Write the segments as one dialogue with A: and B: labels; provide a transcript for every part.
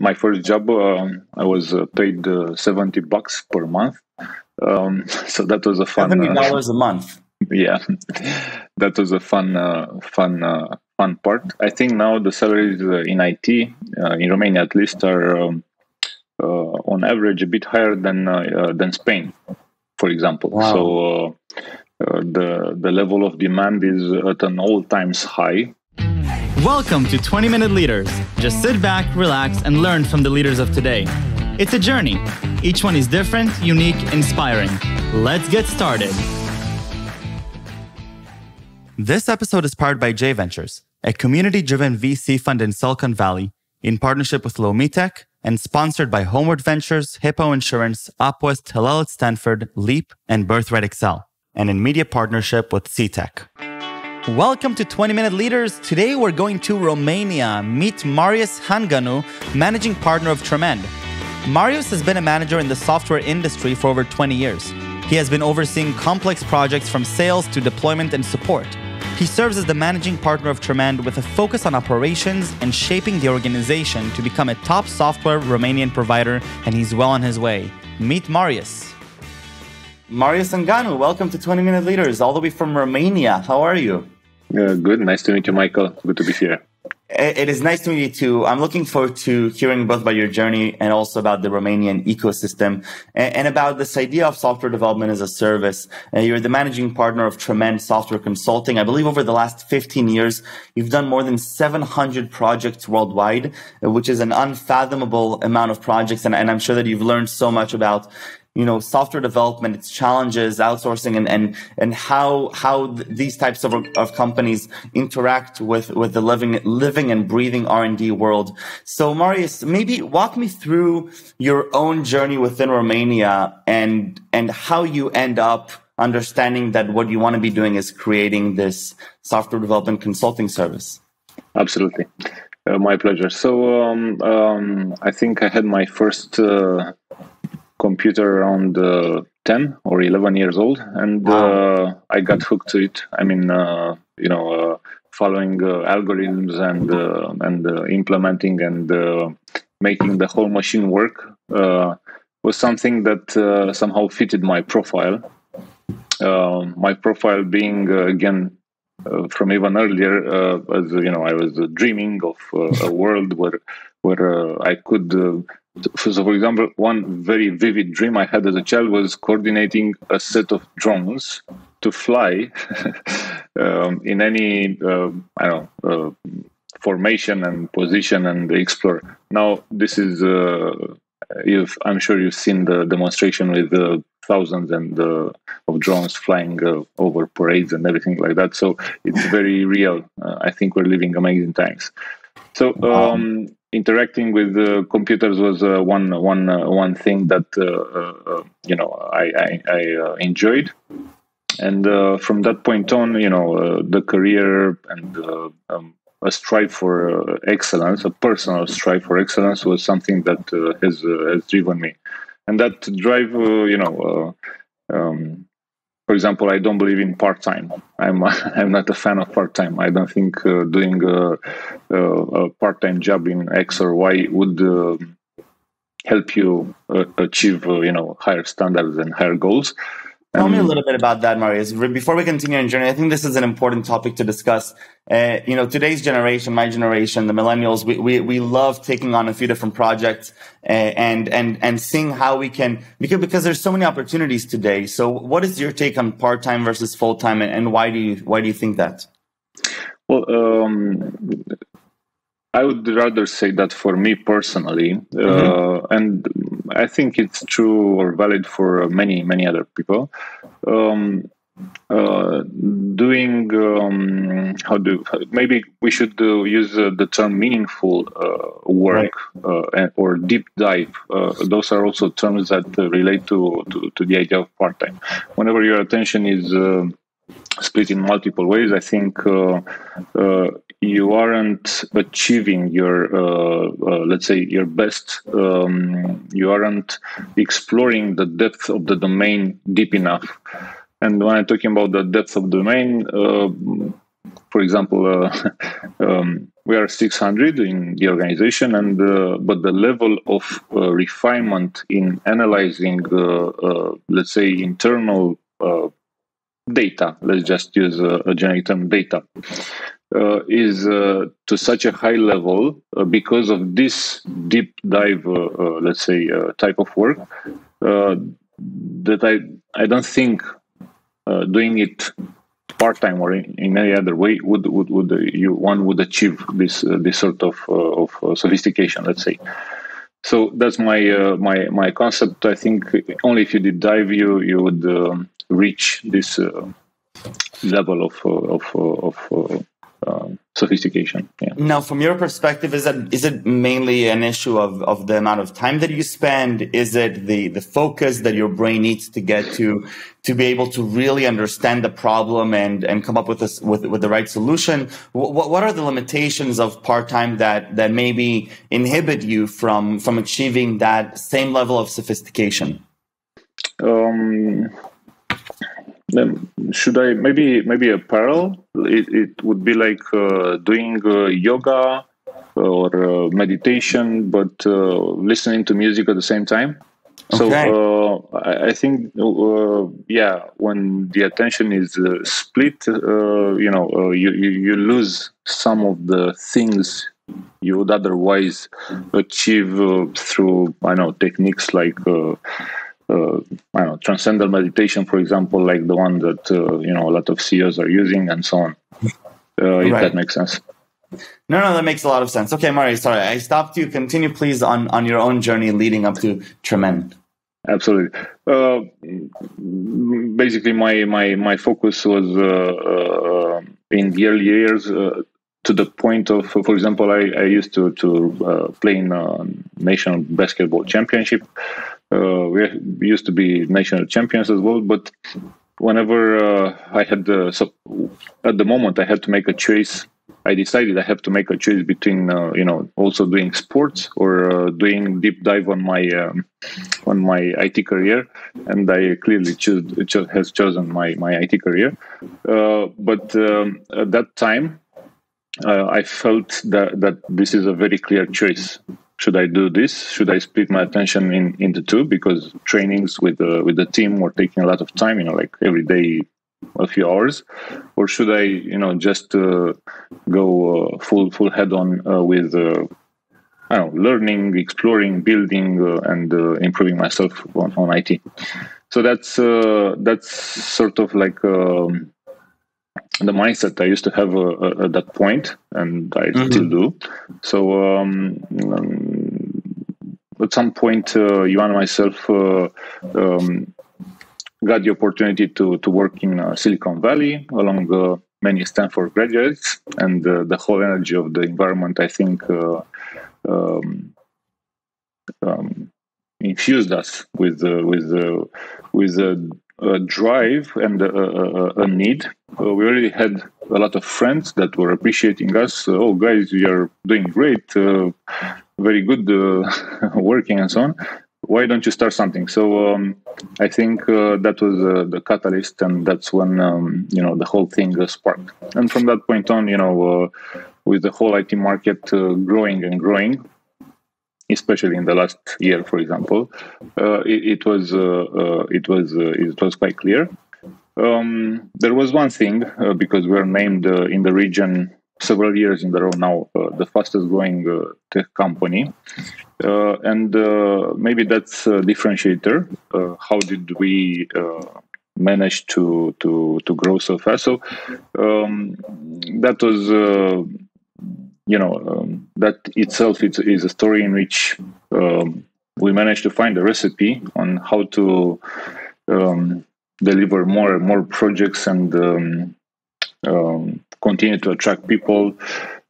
A: my first job, um, I was uh, paid uh, 70 bucks per month. Um, so that was a fun.
B: $70 uh, a month.
A: Yeah, that was a fun, fun, fun part. I think now the salaries in IT, in Romania at least, are um, on average a bit higher than than Spain, for example. Wow. So. Uh, the the level of demand is at an all times high
C: Welcome to 20 Minute Leaders. Just sit back, relax, and learn from the leaders of today. It's a journey. Each one is different, unique, inspiring. Let's get started. This episode is powered by J Ventures, a community driven VC fund in Silicon Valley, in partnership with Lomitech and sponsored by Homeward Ventures, Hippo Insurance, Upwest, Hillel at Stanford, Leap, and Birthright Excel, and in media partnership with CTech. Welcome to 20 Minute Leaders. Today we're going to Romania. Meet Marius Hanganu, managing partner of Tremend. Marius has been a manager in the software industry for over 20 years. He has been overseeing complex projects from sales to deployment and support. He serves as the managing partner of Tremend with a focus on operations and shaping the organization to become a top software Romanian provider, and he's well on his way. Meet Marius. Marius Hanganu, welcome to 20 Minute Leaders, all the way from Romania. How are you?
A: Uh, good. Nice to meet you, Michael. Good to be here.
B: It is nice to meet you too. I'm looking forward to hearing both about your journey and also about the Romanian ecosystem and, about this idea of software development as a service. Uh, you're the managing partner of Tremend Software Consulting. I believe over the last 15 years, you've done more than 700 projects worldwide, uh, which is an unfathomable amount of projects. And, and I'm sure that you've learned so much about you know software development its challenges outsourcing and and and how how th- these types of, of companies interact with with the living living and breathing r&d world. So marius maybe walk me through your own journey within romania and and how you end up understanding that what you want to be doing is creating this software development consulting service.
A: Absolutely. Uh, my pleasure. So um, um, i think i had my first uh, computer around uh, 10 or 11 years old and uh, i got hooked to it. I mean uh, you know uh, following uh, algorithms and uh, and implementing and making the whole machine work was something that somehow fitted my profile. My profile being again uh, from even earlier, uh, as you know, I was uh, dreaming of a world where where I could so for example one very vivid dream i had as a child was coordinating a set of drones to fly um, in any uh, i don't know uh, formation and position and explore. Now this is uh, i'm sure you've seen the demonstration with uh, thousands and uh, of drones flying uh, over parades and everything like that. So it's very real. I think we're living amazing times. So um, interacting with uh, computers was uh, one one uh, one thing that uh, uh, you know I I, I enjoyed, and from that point on, you know, the career and um, a strive for excellence, a personal strive for excellence, was something that has has driven me, and that drive, you know. Um, for example, I don't believe in part time. I'm I'm not a fan of part time. I don't think uh, doing a, a, a part time job in X or Y would uh, help you uh, achieve uh, you know higher standards and higher goals.
B: Tell me a little bit about that, Marius. Before we continue our journey, I think this is an important topic to discuss. Uh, you know, today's generation, my generation, the millennials, we, we, we love taking on a few different projects uh, and, and, and seeing how we can, because, because there's so many opportunities today. So what is your take on part-time versus full-time and, and why do you, why do you think that?
A: Well, um, I would rather say that for me personally, mm-hmm. uh, and I think it's true or valid for many, many other people. Um, uh, doing um, how do maybe we should uh, use uh, the term meaningful uh, work right. or deep dive. those are also terms that relate to, to, to the idea of part time. Whenever your attention is split in multiple ways, I think you aren't achieving your uh, uh, let's say your best um, you aren't exploring the depth of the domain deep enough and when i'm talking about the depth of domain uh, for example, uh, um, we are 600 in the organization, and uh, but the level of uh, refinement in analyzing, let's say, internal data. Let's just use a, a generic term, data. Uh, is uh, to such a high level uh, because of this deep dive, let's say, type of work that I I don't think doing it part time or in, in, any other way would would, would uh, you one would achieve this uh, this sort of uh, of sophistication let's say. So that's my my my concept. I think only if you did dive you you would um, reach this level of of, of um, sophistication. Yeah.
B: Now, from your perspective, is it is it mainly an issue of, of the amount of time that you spend? Is it the the focus that your brain needs to get to to be able to really understand the problem and and come up with this with with the right solution? What what are the limitations of part time that that maybe inhibit you from from achieving that same level of sophistication? Um,
A: should I maybe maybe a parallel? It, it would be like uh, doing uh, yoga or uh, meditation, but uh, listening to music at the same time. Okay. So uh, I, I, think uh, yeah, when the attention is split, you know, you, you you lose some of the things you would otherwise achieve through I know techniques like uh, I don't know, transcendental meditation, for example, like the one that uh, you know a lot of CEOs are using, and so on. Uh, if right. that makes sense.
B: No, no, that makes a lot of sense. Okay, Mari, sorry, I stopped you. Continue, please, on on your own journey leading up to Tremend.
A: Absolutely. Uh, basically, my my my focus was uh, uh, in the early years to the point of, for example, I, I used to to play in a national basketball championship. Uh, we used to be national champions as well, but whenever uh, I had the so at the moment I had to make a choice. I decided I have to make a choice between uh, you know also doing sports or uh, doing deep dive on my um, on my IT career, and I clearly choose has chosen my my IT career. Uh, but um, at that time, I felt that that this is a very clear choice should I do this? Should I split my attention in into two? Because trainings with the with the team were taking a lot of time, you know, like every day a few hours, or should I, you know, just uh, go uh, full full head on uh, with, uh, I don't know, learning, exploring, building, uh, and uh, improving myself on, on IT. So that's that's sort of like. Um, the mindset I used to have uh, uh, at that point, and I mm-hmm. still do. So um, at some point, uh, you and myself uh, um, got the opportunity to to work in uh, Silicon Valley along uh, many Stanford graduates, and the whole energy of the environment, I think. Um, um, infused us with with with a drive and a, a, a need. Uh, we already had a lot of friends that were appreciating us. Uh, oh, guys, you are doing great, uh, very good uh, working, and so on. Why don't you start something? So um, I think uh, that was uh, the catalyst, and that's when um, you know the whole thing sparked. And from that point on, you know, with the whole IT market growing and growing, especially in the last year, for example, uh, it, was uh, uh, it was uh, it was quite clear. Um, there was one thing uh, because we are named uh, in the region several years in a row now the fastest growing tech company, and maybe that's a differentiator. how did we? manage to to to grow so fast so um, that was you know um, that itself is, is a story in which um, we managed to find a recipe on how to um, deliver more more projects and um, um, continue to attract people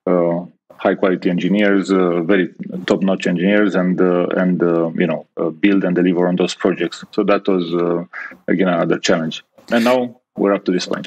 A: uh, high quality engineers uh, very top notch engineers and uh, and uh, you know uh, build and deliver on those projects so that was again another challenge and now we're up to this point.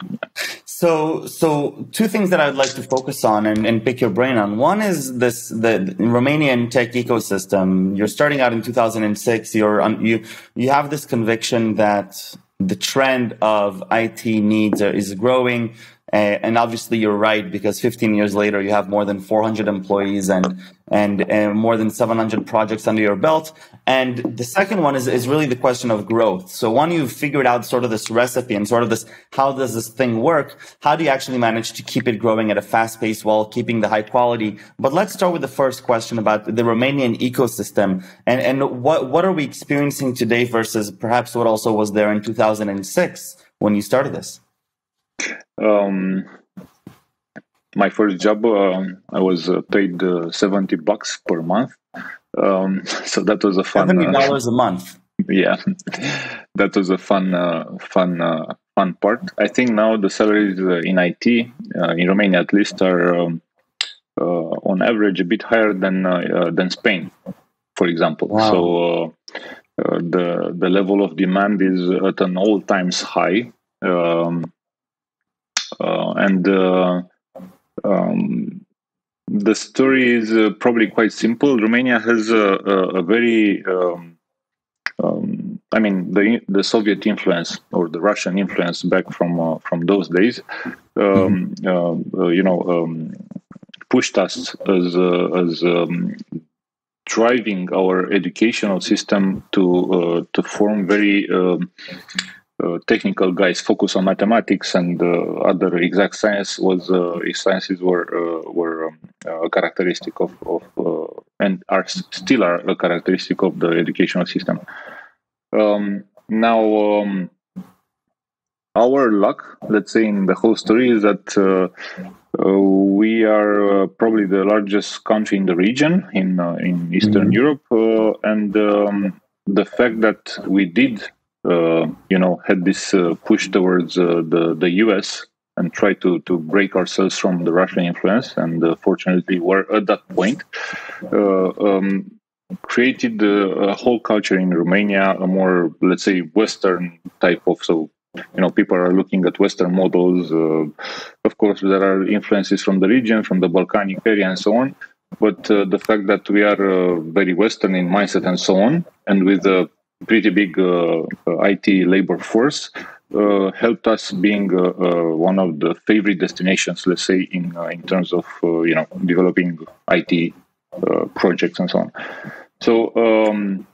B: So, so two things that I'd like to focus on and, and pick your brain on. One is this, the, the Romanian tech ecosystem. You're starting out in 2006. You're, on, you, you have this conviction that the trend of IT needs is growing Uh, and obviously, you're right because 15 years later, you have more than 400 employees and and, and more than 700 projects under your belt. And the second one is, is really the question of growth. So once you've figured out sort of this recipe and sort of this, how does this thing work? How do you actually manage to keep it growing at a fast pace while keeping the high quality? But let's start with the first question about the Romanian ecosystem and, and what, what are we experiencing today versus perhaps what also was there in 2006 when you started this?
A: Um, my first job, uh, I was uh, paid uh, 70 bucks per month. Um, so that was a fun.
B: $70 uh, a month.
A: Yeah, that was a fun, uh, fun, uh, fun part. I think now the salaries in IT, in Romania at least, are um, on average a bit higher than than Spain, for example. Wow. So the the level of demand is at an all times high. Um, and uh, um, the story is uh, probably quite simple. Romania has a, a, very um, um, I mean, the the Soviet influence or the Russian influence back from uh, from those days, um, mm-hmm. uh, you know, um, pushed us as uh, as um, driving our educational system to to form very uh, technical guys focus on mathematics and uh, other exact science was uh, sciences were were um, a characteristic of, of and are still are a characteristic of the educational system. Um, now, um, our luck, let's say, in the whole story is that uh, uh, we are uh, probably the largest country in the region in in Eastern mm-hmm. Europe, and um, the fact that we did uh, you know, had this uh, push towards uh, the the U.S. and try to to break ourselves from the Russian influence. And fortunately, we're at that point. Um, created a whole culture in Romania, a more, let's say, Western type of so you know people are looking at western models uh, of course there are influences from the region from the balkanic area and so on but uh, the fact that we are uh, very western in mindset and so on and with a pretty big uh, IT labor force uh, helped us being uh, one of the favorite destinations, let's say, in in terms of you know developing IT projects and so on. So. Um,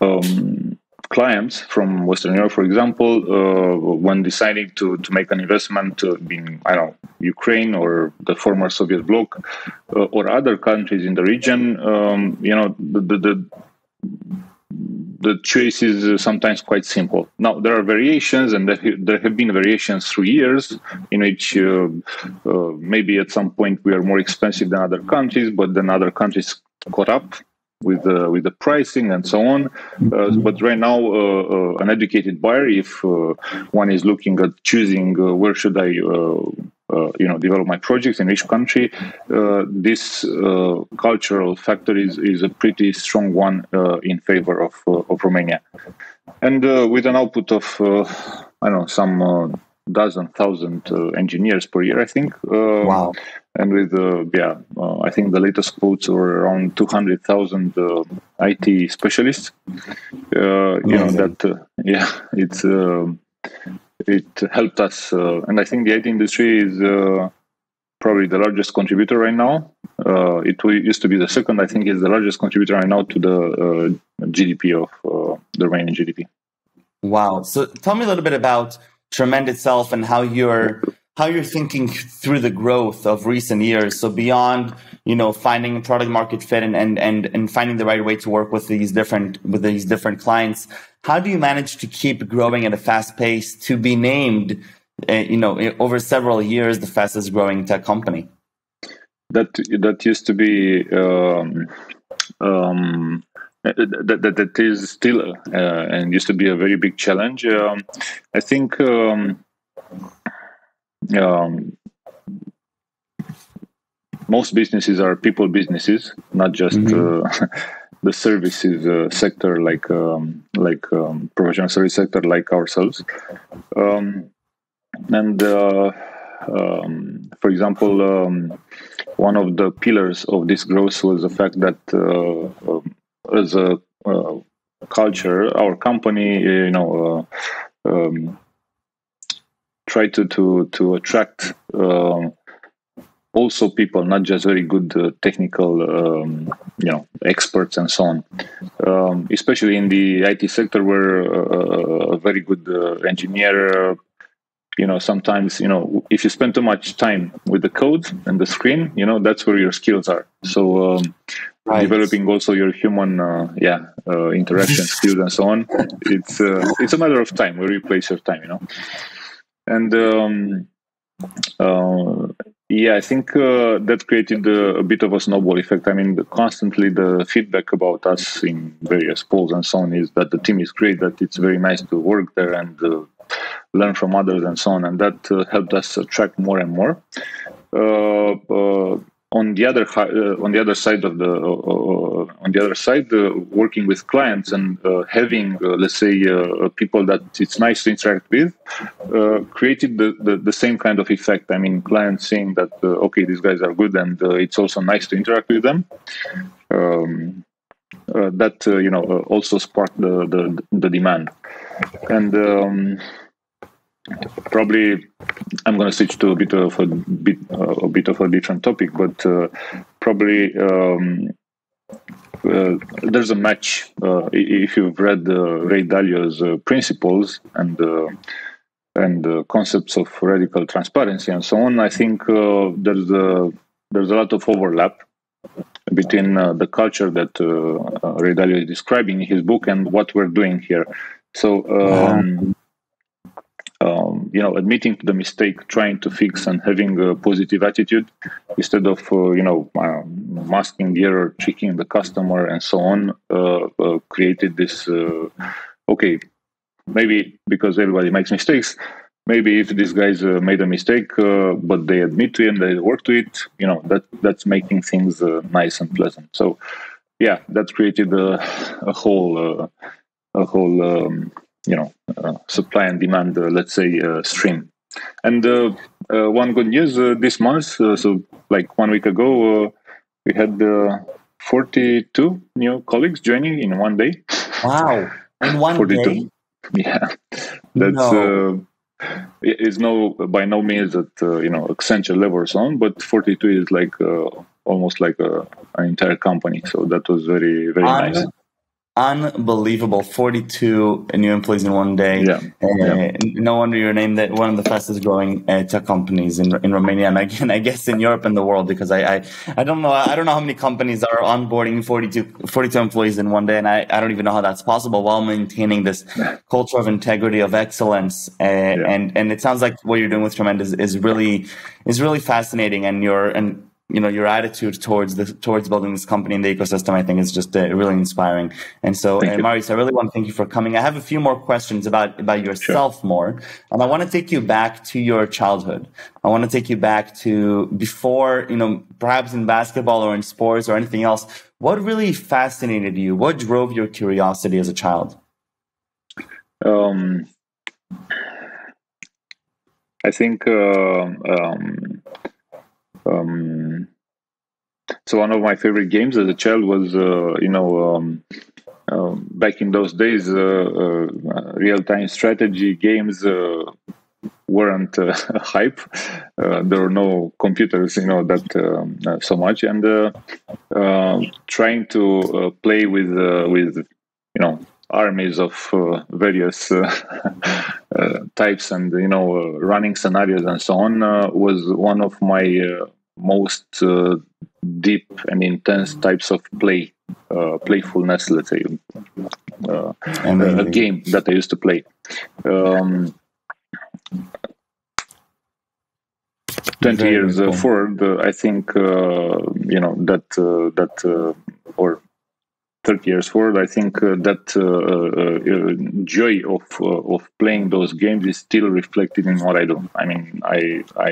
A: um, clients from Western Europe, for example, uh, when deciding to, to make an investment uh, in, I don't know, Ukraine or the former Soviet bloc uh, or other countries in the region, um, you know, the, the, the the choice is uh, sometimes quite simple. Now there are variations, and there have been variations through years in which uh, uh, maybe at some point we are more expensive than other countries, but then other countries caught up with the with the pricing and so on. Uh, but right now, uh, uh, an educated buyer, if one is looking at choosing where should I uh, you know develop my projects in each country uh, this uh, cultural factor is, is a pretty strong one uh, in favor of, uh, of Romania. And uh, with an output of I don't know some dozen thousand engineers per year I think
B: wow.
A: and with yeah I think the latest quotes were around 200,000 IT specialists. You know that yeah it's it helped us. Uh, and I think the IT industry is uh, probably the largest contributor right now. Uh, it used to be the second. I think is the largest contributor right now to the GDP of the Romanian GDP.
B: Wow. So tell me a little bit about Tremend itself and how you're how you're thinking through the growth of recent years. So beyond, you know, finding product market fit and, and, and, and finding the right way to work with these different, with these different clients, how do you manage to keep growing at a fast pace to be named, uh, you know, over several years, the fastest growing tech company?
A: That, that used to be, um, um, that, that, that is still uh, and used to be a very big challenge. Um, I think um, um, most businesses are people businesses, not just mm-hmm. uh, the services uh, sector like um, like um, professional service sector like ourselves. Um, and uh, um, for example, um, one of the pillars of this growth was the fact that uh, um, as a uh, culture, our company, you know. Uh, try to to to attract um, also people, not just very good uh, technical, um, you know, experts and so on. Um, especially in the IT sector, where uh, a very good uh, engineer, you know, sometimes, you know, if you spend too much time with the code and the screen, you know, that's where your skills are. So. Um, right. Developing also your human, uh, yeah, uh, interaction skills and so on. It's it's a matter of time where you place your time, you know, and um, uh, yeah, I think uh, that created a, a, bit of a snowball effect. I mean, the, constantly the feedback about us in various polls and so on is that the team is great, that it's very nice to work there and uh, learn from others and so on, and that uh, helped us attract more and more. Uh, uh, on the other uh, on the other side of the uh, on the other side uh, working with clients and uh, having uh, let's say uh, people that it's nice to interact with created the, the, the same kind of effect. I mean clients seeing that okay these guys are good and it's also nice to interact with them. Um, that you know also sparked the, the the demand. And um, probably I'm going to switch to a bit of a bit uh, a bit of a different topic, but uh, probably um, uh, there's a match. Uh, if you've read Ray Dalio's uh, principles and uh, and concepts of radical transparency and so on, I think there's a there's a lot of overlap between the culture that Ray Dalio is describing in his book and what we're doing here. So. Um, um, you know, admitting to the mistake, trying to fix, and having a positive attitude instead of uh, you know uh, masking the error, tricking the customer, and so on, uh, uh created this. Uh, okay, maybe because everybody makes mistakes. Maybe if these guys uh, made a mistake, but they admit to it and they work to it, you know, that that's making things nice and pleasant. So, yeah, that created a, a whole a whole um, you know uh, supply and demand, uh, let's say, uh, stream. And one good news this month, so like one week ago, we had 42 new colleagues joining in one day.
B: Wow! In one 42. day.
A: Yeah, that's. No it's no by no means at uh, you know Accenture level or so on, but 42 is like uh, almost like a, an entire company. So that was very very nice
B: unbelievable 42 new employees in one day
A: yeah. Uh, yeah.
B: no wonder you're named that one of the fastest growing uh, tech companies in, in romania and again i guess in europe and the world because I, I i don't know i don't know how many companies are onboarding 42 42 employees in one day and i, I don't even know how that's possible while maintaining this culture of integrity of excellence uh, yeah. and and it sounds like what you're doing with tremend is, is really is really fascinating and you're and you know your attitude towards the towards building this company in the ecosystem i think is just uh, really inspiring. And so uh, marius i really want to thank you for coming. I have a few more questions about about yourself sure. more and i want to take you back to your childhood. I want to take you back to before you know perhaps in basketball or in sports or anything else. What really fascinated you? What drove your curiosity as a child? Um
A: i think uh, um um, so one of my favorite games as a child was, uh, you know, um, uh, back in those days, uh, uh real-time strategy games uh, weren't hype. there were no computers, you know, that um, so much, and trying to play with with you know armies of uh, various uh, uh, types and you know running scenarios and so on was one of my most uh, deep and intense types of play, uh, playfulness, let's say, uh, a game that I used to play. Um, 20 years forward, I think, you know, that, that or 30 years forward, I think uh, that uh, uh, joy of of playing those games is still reflected in what I do. I mean, I I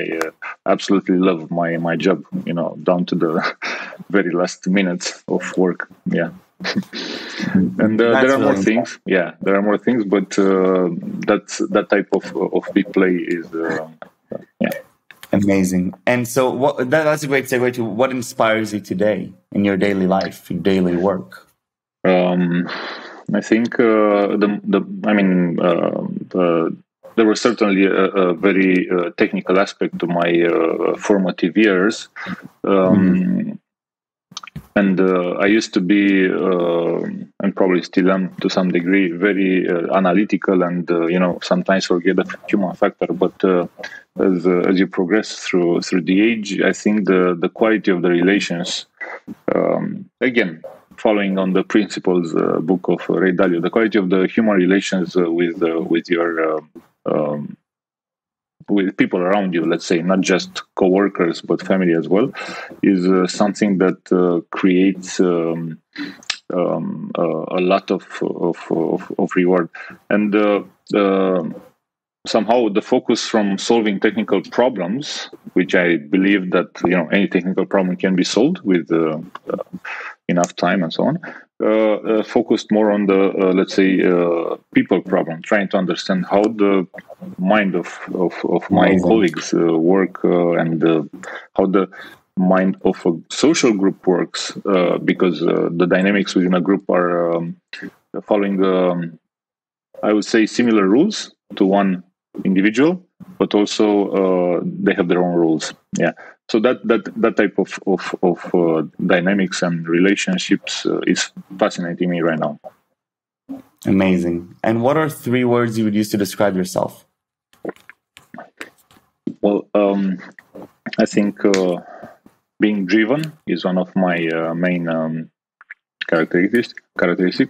A: absolutely love my my job. You know, down to the very last minutes of work. Yeah. and uh, there are more things. Yeah, there are more things, but uh, that's that type of of big play is uh, yeah.
B: Amazing. And so, what, that, that's a great segue to what inspires you today in your daily life, your daily work.
A: Um, I think uh, the the I mean uh, the there was certainly a, a very uh, technical aspect to my uh, formative years. Um, mm-hmm. And uh, I used to be, uh, and probably still am to some degree, very analytical and, you know, sometimes forget the human factor. But as, as you progress through through the age, I think the, the quality of the relations, um, again, following on the principles uh, book of Ray Dalio, the quality of the human relations uh, with uh, with your um, with people around you, let's say, not just co-workers but family as well, is uh, something that uh, creates um, um, uh, a lot of of, of, of reward. And somehow the focus from solving technical problems, which I believe that you know any technical problem can be solved with enough time and so on, uh, uh focused more on the uh, let's say uh, people problem, trying to understand how the mind of of, of my Amazing. colleagues work and how the mind of a social group works, because the dynamics within a group are um, following. Um, I would say similar rules to one individual, but also uh, they have their own rules. Yeah. So that that that type of of, of uh, dynamics and relationships uh, is fascinating me right now.
B: Amazing. And what are three words you would use to describe yourself?
A: Well, um, I think uh, being driven is one of my uh, main um, characteristic characteristic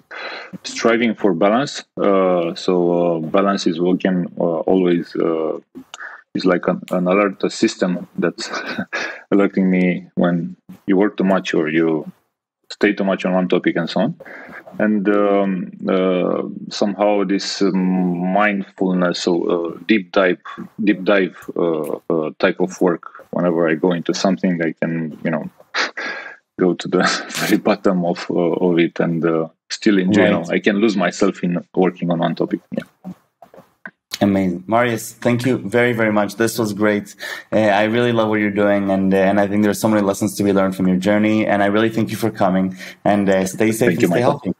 A: striving for balance uh, so uh, balance is working uh, always uh, is like an, an, alert system that's alerting me when you work too much or you stay too much on one topic and so on and um, uh, somehow this um, mindfulness so uh, deep dive deep dive type of work whenever i go into something i can you know go to the very bottom of uh, of it and uh, still enjoy. Right. You know, I can lose myself in working on one topic. Yeah.
B: Amazing, Marius. Thank you very, very much. This was great. Uh, I really love what you're doing, and uh, and I think there's so many lessons to be learned from your journey. And I really thank you for coming. And uh, stay safe thank and you, stay Michael. healthy.